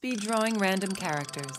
Speed drawing random characters.